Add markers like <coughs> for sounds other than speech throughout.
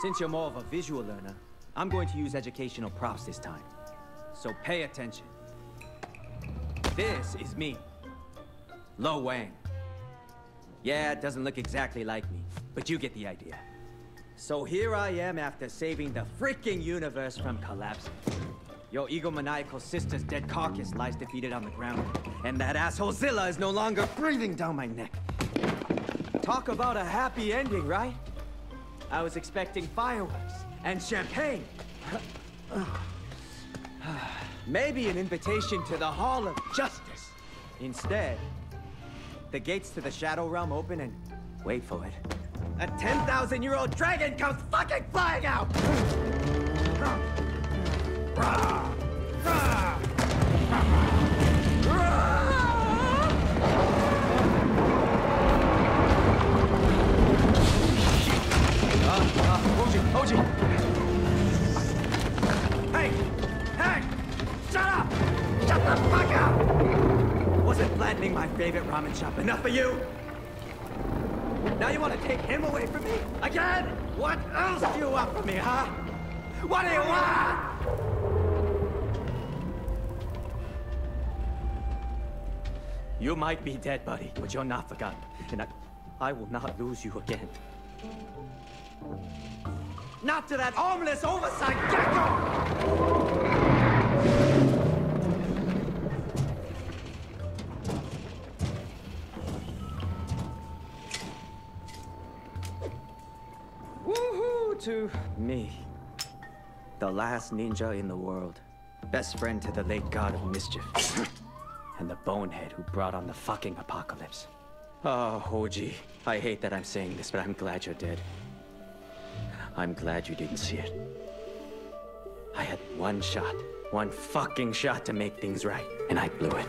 Since you're more of a visual learner, I'm going to use educational props this time. So pay attention. This is me. Lo Wang. Yeah, it doesn't look exactly like me, but you get the idea. So here I am after saving the freaking universe from collapsing. Your egomaniacal sister's dead carcass lies defeated on the ground, and that asshole Zilla is no longer breathing down my neck. Talk about a happy ending, right? I was expecting fireworks and champagne. Maybe an invitation to the Hall of Justice. Instead, the gates to the Shadow Realm open and wait for it. A 10,000-year-old dragon comes fucking flying out! Enough for you? Now you want to take him away from me? Again? What else do you want from me, huh? What do you want? You might be dead, buddy, but you're not forgotten. And I, I will not lose you again. Not to that armless oversight gecko! To me. The last ninja in the world. Best friend to the late god of mischief. <coughs> and the bonehead who brought on the fucking apocalypse. Ah, oh, Hoji, I hate that I'm saying this, but I'm glad you're dead. I'm glad you didn't see it. I had one shot, one fucking shot to make things right, and I blew it.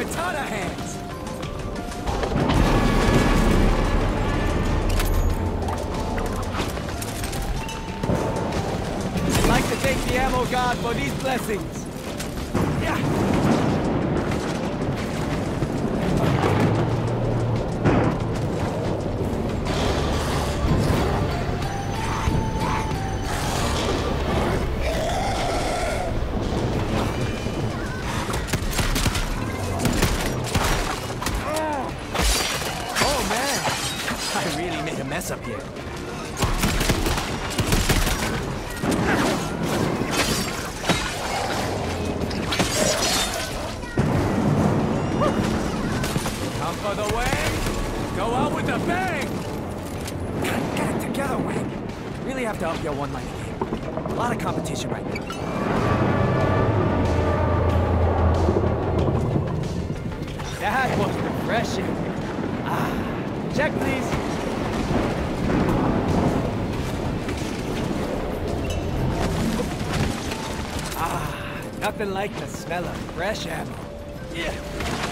Katana Hands! I'd like to thank the Ammo God for these blessings. Yeah. Mess up here. Come for the wing, go out with a bang! Get, get it together, Wing. Really have to up your one-liner game. A lot of competition right now. That was refreshing. Ah, check please. Nothing like the smell of fresh ammo. Yeah.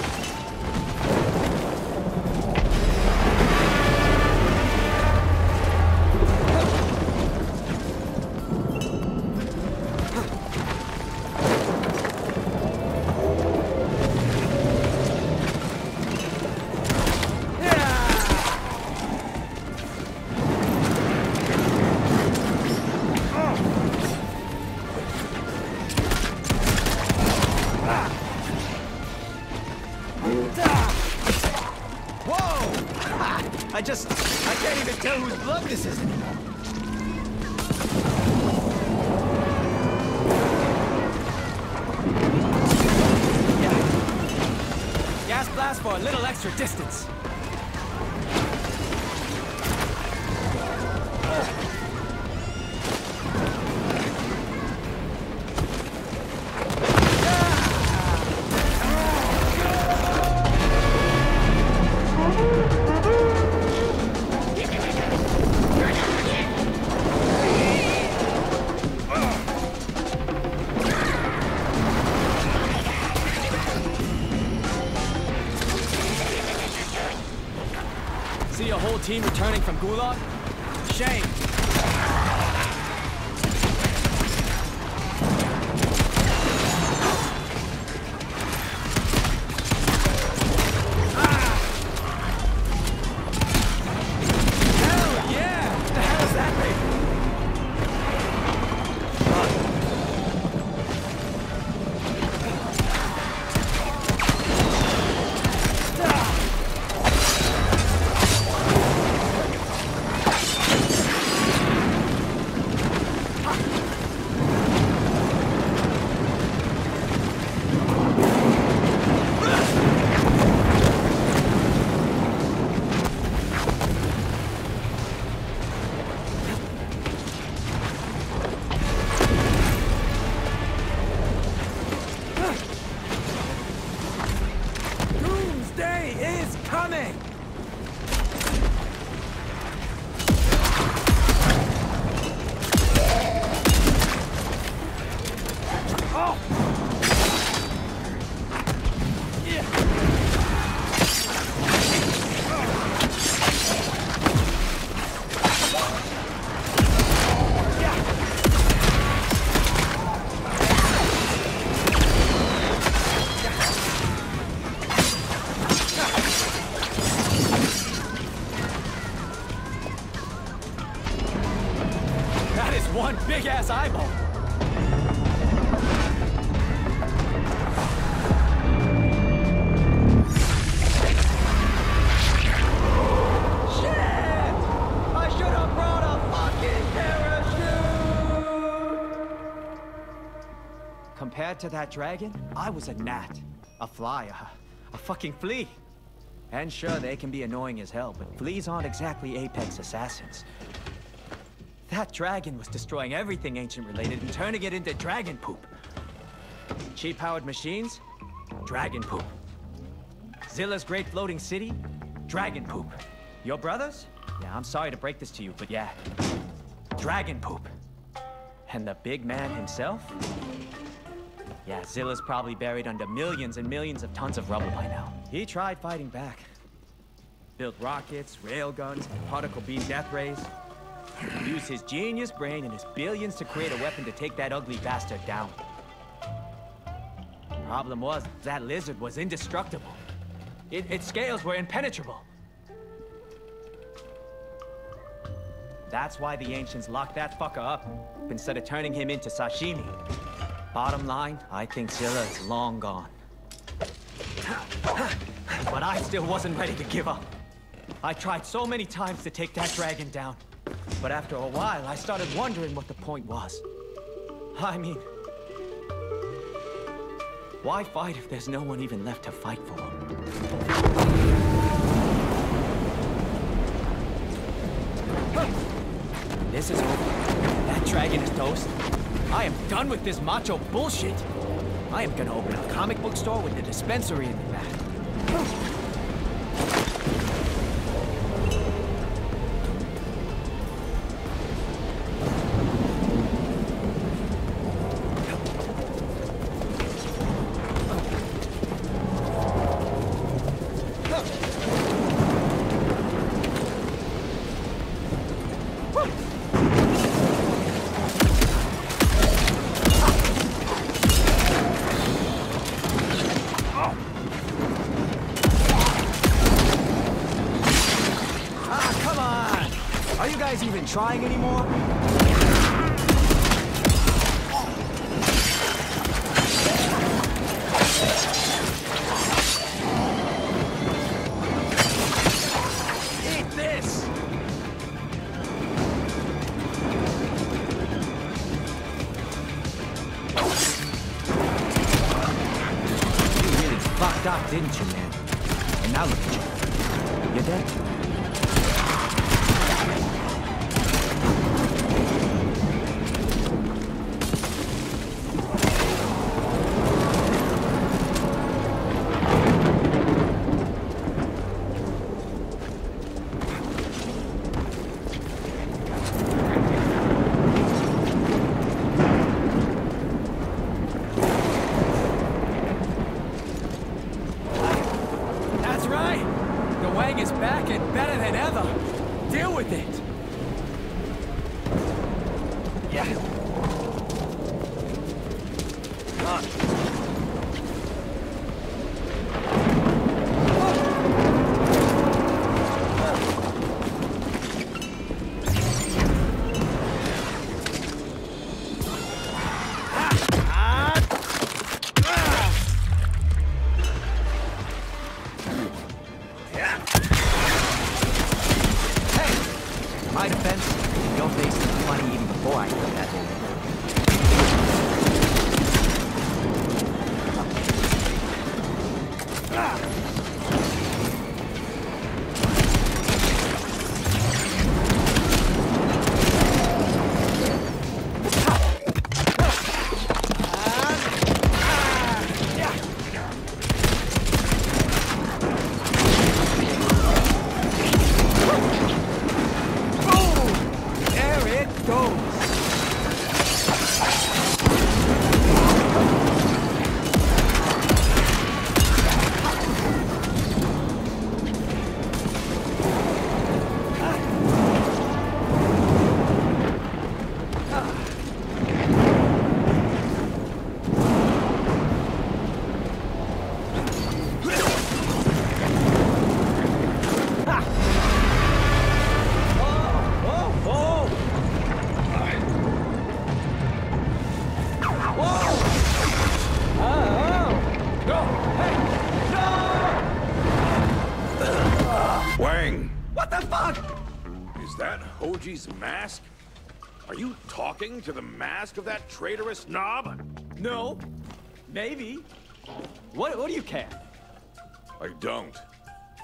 Extra distance. From Gulag? Shame. To that dragon, I was a gnat, a fly, a, a fucking flea. And sure, they can be annoying as hell, but fleas aren't exactly apex assassins. That dragon was destroying everything ancient related and turning it into dragon poop. Chi powered machines? Dragon poop. Zilla's great floating city? Dragon poop. Your brothers? Yeah, I'm sorry to break this to you, but yeah. Dragon poop. And the big man himself? Yeah, Zilla's probably buried under millions and millions of tons of rubble by now. He tried fighting back. Built rockets, railguns, particle beam death rays. Used his genius brain and his billions to create a weapon to take that ugly bastard down. Problem was, that lizard was indestructible. It, its scales were impenetrable. That's why the ancients locked that fucker up, instead of turning him into sashimi. Bottom line, I think Zilla is long gone. But I still wasn't ready to give up. I tried so many times to take that dragon down. But after a while, I started wondering what the point was. I mean... Why fight if there's no one even left to fight for? This is over. That dragon is toast. I am done with this macho bullshit. I am gonna open a comic book store with a dispensary in the back. Are you guys even trying anymore? didn't you, man? And now look at you. You're dead. The Wang is back and better than ever. Deal with it. Yeah. Mask? Are you talking to the mask of that traitorous knob? No. Maybe. What, what do you care? I don't.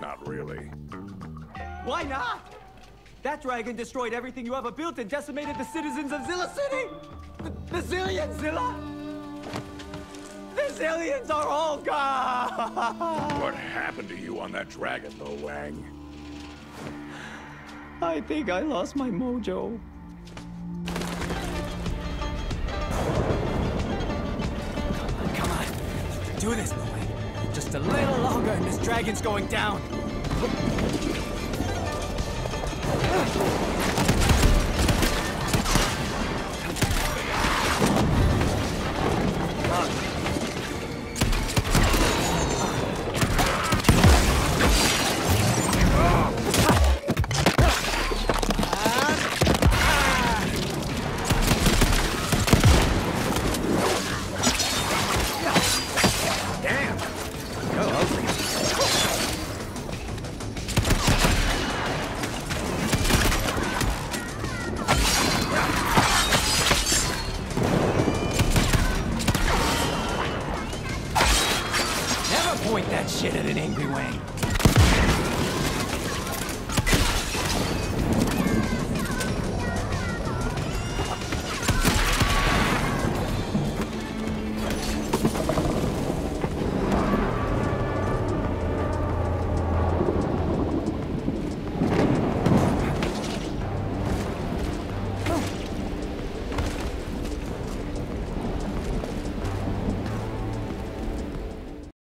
Not really. Why not? That dragon destroyed everything you ever built and decimated the citizens of Zilla City! The, the Zillions, Zilla! The Zillions are all gone! What happened to you on that dragon, though, Wang? I think I lost my mojo. Come on. Come on. Do this, Lloyd. Just a little longer and this dragon's going down. Thank you.